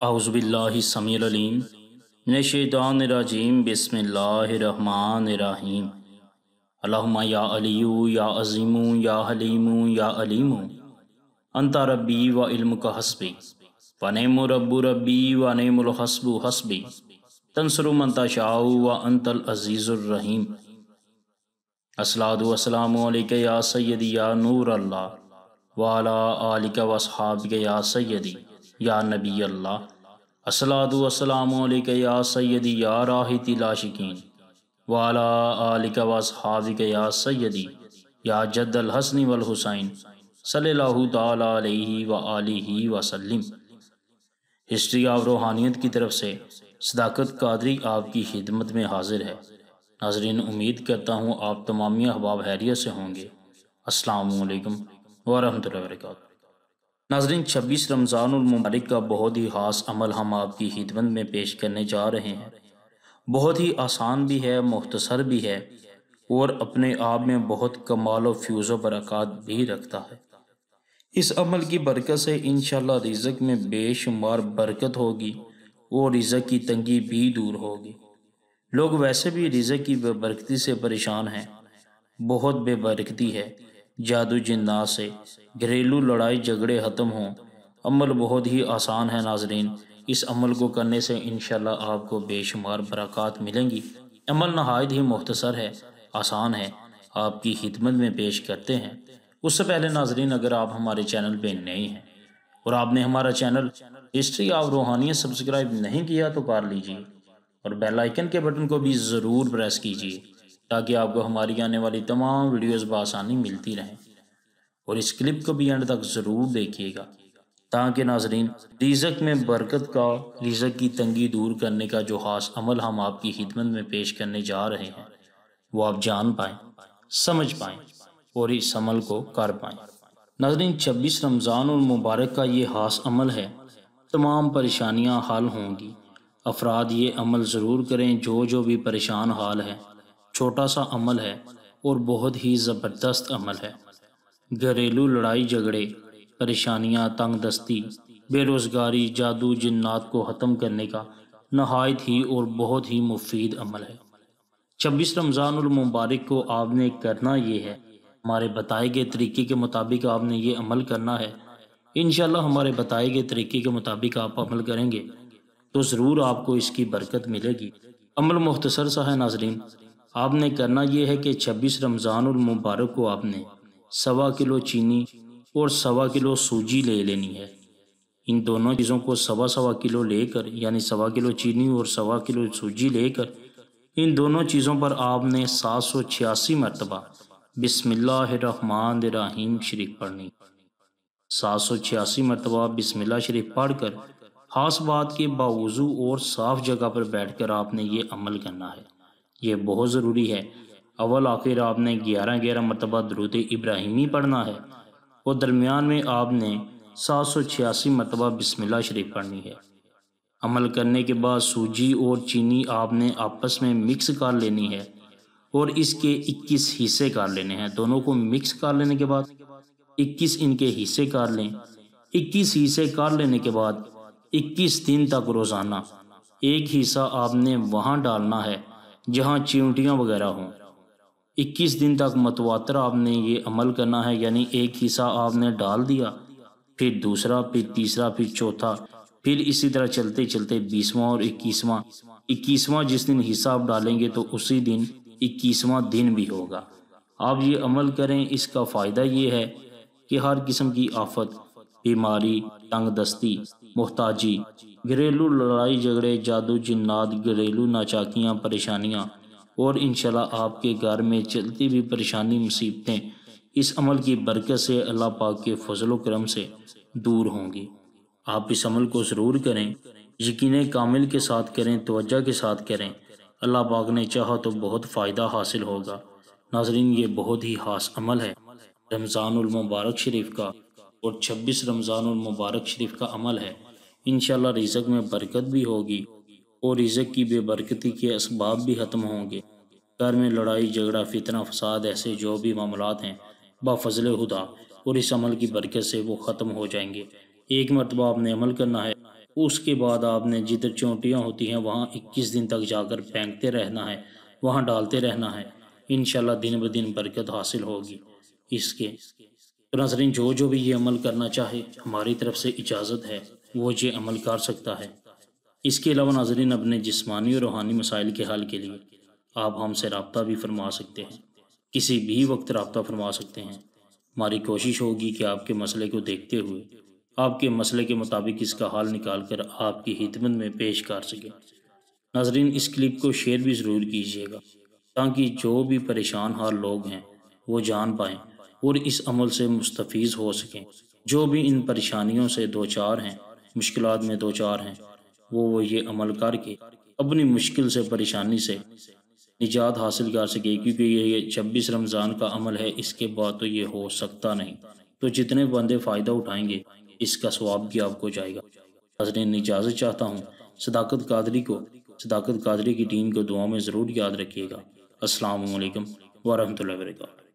اعوذ باللہ السمیع العلیم، من الشیطان الرجیم، بسم اللہ الرحمن الرحیم۔ اللہم یا علیو، یا عظیم، یا حلیم، یا علیم۔ انت ربی و علم کا حسبی، و نعم رب ربی و نعم الحسب حسبی۔ تنصر من تشاء و انت العزیز الرحیم۔ الصلاة والسلام علیکہ یا سیدی یا نور اللہ وعلا آلکہ و اصحابکہ یا سیدی۔ یا نبی اللہ، الصلاة والسلام علیکہ یا سیدی، یا راحت العاشقین، وعلا آلکہ و اصحابکہ یا سیدی، یا جد الحسن والحسین صلی اللہ تعالیٰ علیہ وآلہ وسلم ہسٹری آف روحانیت کی طرف سے صداقت قادری آپ کی خدمت میں حاضر ہے۔ ناظرین، امید کرتا ہوں آپ تمامی احباب حیریت سے ہوں گے۔ السلام علیکم ورحمۃ اللہ وبرکاتہ۔ ناظرین، چھبیس رمضان المبارک کا بہت ہی خاص عمل ہم آپ کی خدمت میں پیش کرنے جا رہے ہیں۔ بہت ہی آسان بھی ہے، مختصر بھی ہے اور اپنے آپ میں بہت کمال و فیوز و برکات بھی رکھتا ہے۔ اس عمل کی برکت سے انشاءاللہ رزق میں بے شمار برکت ہوگی اور رزق کی تنگی بھی دور ہوگی۔ لوگ ویسے بھی رزق کی بے برکتی سے پریشان ہیں، بہت بے برکتی ہے۔ جادو جنات سے گھریلو لڑائی جھگڑے ختم ہوں۔ عمل بہت ہی آسان ہے ناظرین۔ اس عمل کو کرنے سے انشاءاللہ آپ کو بے شمار برکات ملیں گی۔ عمل نہایت ہی مختصر ہے، آسان ہے۔ آپ کی خدمت میں پیش کرتے ہیں۔ اس سے پہلے ناظرین، اگر آپ ہمارے چینل پہ نئے ہیں اور آپ نے ہمارا چینل ہسٹری آف روحانیت سبسکرائب نہیں کیا تو کر لیجیے اور بیل آئیکن کے بٹن کو بھی ضرور پریس کیجیے۔ تاکہ آپ کو ہماری آنے والی تمام ویڈیوز بآسانی ملتی رہیں۔ اور اس کلپ کو بھی اینڈ تک ضرور دیکھیے گا، تاکہ ناظرین رزق میں برکت کا رزق کی تنگی دور کرنے کا جو خاص عمل ہم آپ کی خدمت میں پیش کرنے جا رہے ہیں، وہ آپ جان پائیں، سمجھ پائیں اور اس عمل کو کر پائیں۔ ناظرین، چھبیس رمضان المبارک کا یہ خاص عمل ہے، تمام پریشانیاں حل ہوں گی۔ افراد یہ عمل ضرور کریں، جو جو بھی پریشان حال ہے چھوٹا سا عمل ہے اور بہت ہی زبردست عمل ہے۔ گھریلو لڑائی جھگڑے، پریشانیاں، تنگ دستی، بے روزگاری، جادو، جنات کو ختم کرنے کا نہایت ہی اور بہت ہی مفید عمل ہے۔ چھبیس رمضان المبارک کو آپ نے کرنا یہ ہے۔ ہمارے بتائے گئے طریقے کے مطابق آپ نے یہ عمل کرنا ہے۔ انشاءاللہ ہمارے بتائے گئے طریقے کے مطابق آپ عمل کریں گے۔ تو ضرور آپ کو اس کی برکت ملے گی۔ عمل مختصر سا ہے ناظرین۔ آپ نے کرنا یہ ہے کہ چھبیس رمضان المبارک کو آپ نے سوا کلو چینی اور سوا کلو سوجی لے لینی ہے۔ ان دونوں چیزوں کو سوا سوا کلو لے کر یعنی سوا کلو چینی اور سوا کلو سوجی لے کر، ان دونوں چیزوں پر آپ نے سات سو چھیاسی مرتبہ بسم اللہ الرحمن الرحیم شریف پڑھنی۔ سات سو چھیاسی مرتبہ بسم اللہ شریف پڑھ کر، خاص بات کے باوضو اور صاف جگہ پر بیٹھ کر آپ نے یہ عمل کرنا ہے۔ یہ بہت ضروری ہے۔ اول آخر آپ نے گیارہ گیارہ مرتبہ درود ابراہیمی پڑھنا ہے۔ اور درمیان میں آپ نے سات سو چھیاسی مرتبہ بسم اللہ شریف پڑھنی ہے۔ عمل کرنے کے بعد سوجی اور چینی آپ نے آپس میں مکس کر لینی ہے اور اس کے اکیس حصے کر لینے ہیں۔ دونوں کو مکس کر لینے کے بعد اکیس ان کے حصے کر لیں۔ اکیس حصے کر لینے کے بعد اکیس دن تک روزانہ ایک حصہ آپ نے وہاں ڈالنا ہے۔ جہاں چیونٹیاں وغیرہ ہوں۔ اکیس دن تک متواتر آپ نے یہ عمل کرنا ہے یعنی ایک حصہ آپ نے ڈال دیا، پھر دوسرا، پھر تیسرا، پھر چوتھا، پھر اسی طرح چلتے چلتے بیسواں اور اکیسواں۔ اکیسواں جس دن حصہ آپ ڈالیں گے تو اسی دن اکیسواں دن بھی ہوگا۔ آپ یہ عمل کریں، اس کا فائدہ یہ ہے کہ ہر قسم کی آفت، بیماری، تنگ دستی، محتاجی گھریلو لڑائی جھگڑے، جادو، جنات، گھریلو ناچاکیاں، پریشانیاں اور انشاءاللہ آپ کے گھر میں چلتی بھی پریشانی، مصیبتیں اس عمل کی برکت سے اللہ پاک کے فضل و کرم سے دور ہوں گی۔ آپ اس عمل کو ضرور کریں، یقین کامل کے ساتھ کریں، توجہ کے ساتھ کریں۔ اللہ پاک نے چاہا تو بہت فائدہ حاصل ہوگا۔ ناظرین، یہ بہت ہی خاص عمل ہے۔ رمضان المبارک شریف کا اور چھبیس رمضان المبارک شریف کا عمل ہے۔ انشاءاللہ رزق میں برکت بھی ہوگی اور رزق کی بے برکتی کے اسباب بھی ختم ہوں گے۔ گھر میں لڑائی، جھگڑا، فتنہ، فساد ایسے جو بھی معاملات ہیں، با فضل خدا اور اس عمل کی برکت سے وہ ختم ہو جائیں گے۔ ایک مرتبہ آپ نے عمل کرنا ہے، اس کے بعد آپ نے جدھر چونٹیاں ہوتی ہیں، وہاں اکیس دن تک جا کر پھینکتے رہنا ہے، وہاں ڈالتے رہنا ہے۔ انشاءاللہ دن بہ دن برکت حاصل ہوگی۔ اس کے تو ناظرین، جو جو بھی یہ عمل کرنا چاہے، ہماری طرف سے اجازت ہے۔ وہ یہ عمل کر سکتا ہے۔ اس کے علاوہ ناظرین، اپنے جسمانی اور روحانی مسائل کے حل کے لیے آپ ہم سے رابطہ بھی فرما سکتے ہیں۔ کسی بھی وقت رابطہ فرما سکتے ہیں۔ ہماری کوشش ہوگی کہ آپ کے مسئلے کو دیکھتے ہوئے آپ کے مسئلے کے مطابق اس کا حال نکال کر آپ کی خدمت میں پیش کر سکیں۔ ناظرین، اس کلپ کو شیئر بھی ضرور کیجیے گا تاکہ جو بھی پریشان حال لوگ ہیں وہ جان پائیں اور اس عمل سے مستفیض ہو سکیں۔ جو بھی ان پریشانیوں سے دو چار ہیں مشکلات میں دو چار ہیں۔ وہ وہ یہ عمل کر کے اپنی مشکل سے پریشانی سے نجات حاصل کر سکے۔ کیونکہ یہ چھبیس رمضان کا عمل ہے، اس کے بعد تو یہ ہو سکتا نہیں۔ تو جتنے بندے فائدہ اٹھائیں گے، اس کا ثواب بھی آپ کو جائے گا۔ حضرین اجازت چاہتا ہوں، صداقت قادری کو، صداقت قادری کی ٹیم کو دعا میں ضرور یاد رکھیے گا۔ السلام علیکم ورحمۃ اللہ وبرکاتہ۔